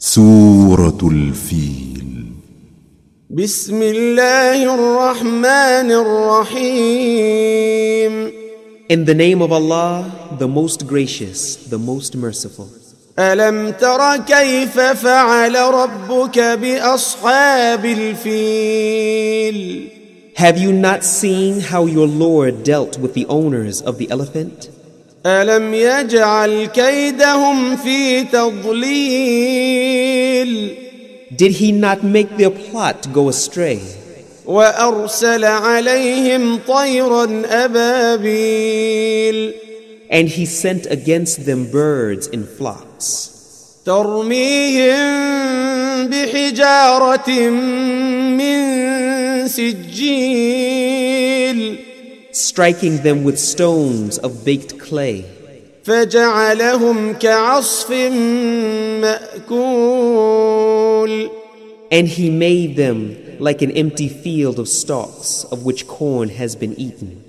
سورة الفيل بسم الله الرحمن الرحيم In the name of Allah, the most gracious, the most merciful. ألم تر كيف فعل ربك بأصحاب الفيل Have you not seen how your Lord dealt with the owners of the elephant? ألم يجعل كيدهم في تضليل Did he not make their plot go astray? وأرسل عليهم طيرا أبابيل And he sent against them birds in flocks, ترميهم بحجارة من سجيل striking them with stones of baked clay, فجعلهم كعصف مأكول and he made them like an empty field of stalks of which corn has been eaten.